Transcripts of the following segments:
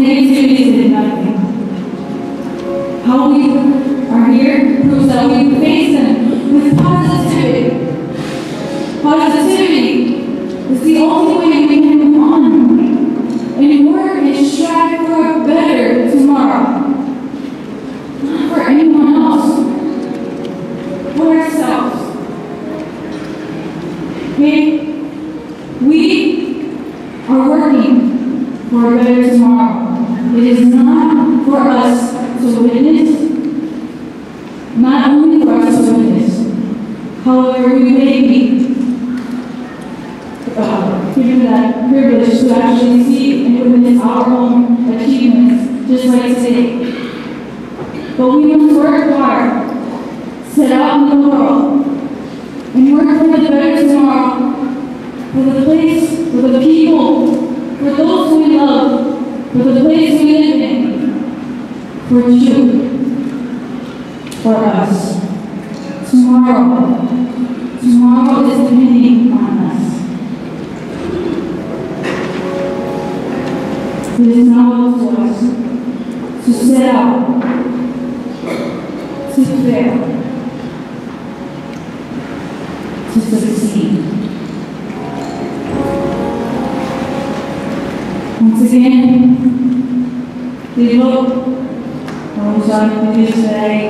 negativity is nothing. How we are here proves that we face them with positivity. However, we may be uh, given that privilege to actually see and witness our own achievements, just like today. But we must work hard, set out in the world, and work for the better tomorrow, for the place, for the people, for those we love, for the place we live in, for you, for us tomorrow. Tomorrow is depending on us. It is not up to us to sell, to fail, to succeed. Once again, we look, I was on the news today,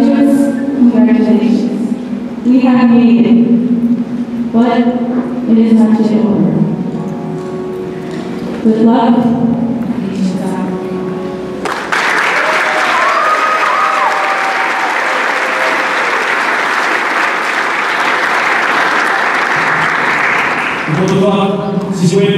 Graduates, congratulations. We have made it, but it is not yet over. Patience out. Bonsoir, si du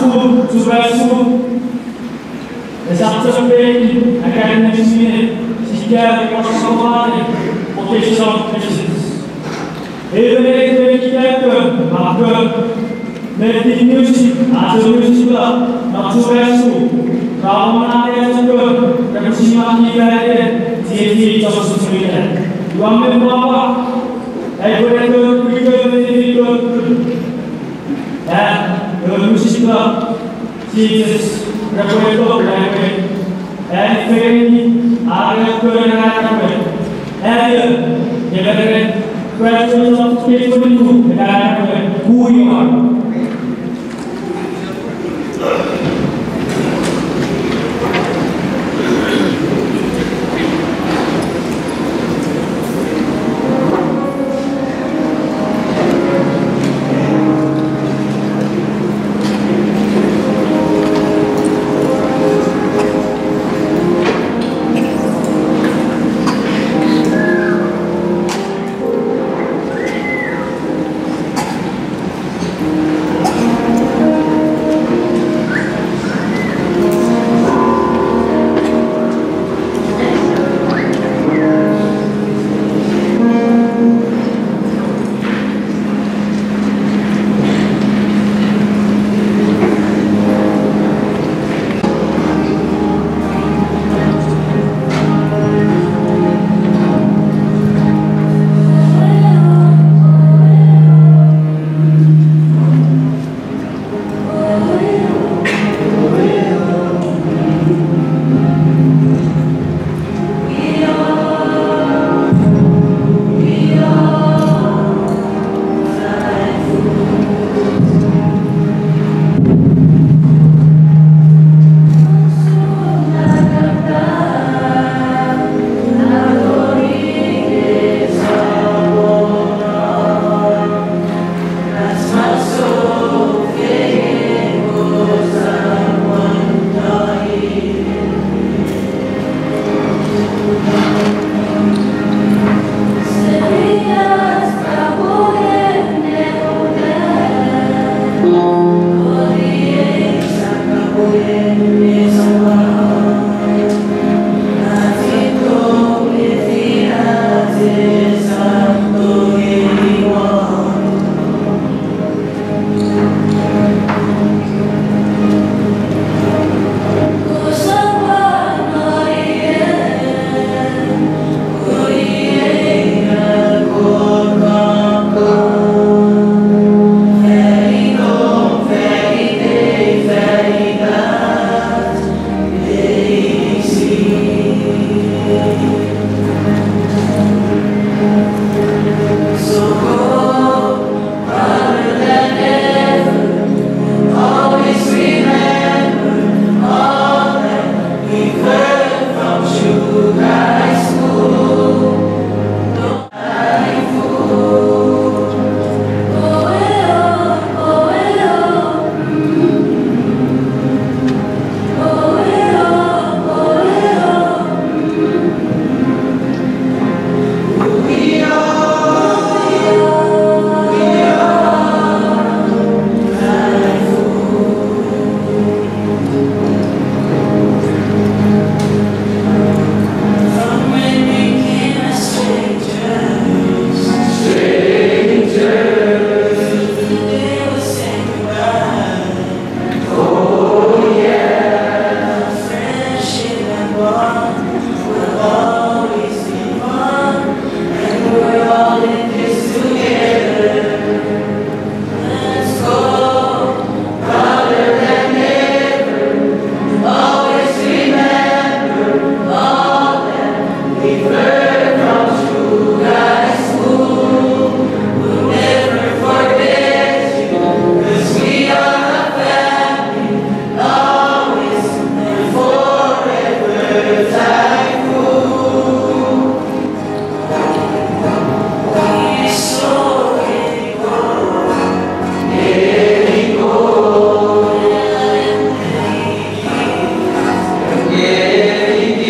studio, le retour de la victoire. Orang school, super school, Esatto impegni accademici simili si chiama di nostra trovare vocational business. E vedete che chi è ma per di music, a su music ma su verso, Ramana ya juga, yang sima kita ada, jadi jauh sesuai. Dua membawa, saya boleh ke kita menjadi ke, dan musik Jesus, Recuerdo breve, è fegli, aria coronata, è vedere questo sono spirito di tu, è who you are. There is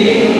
Ninguém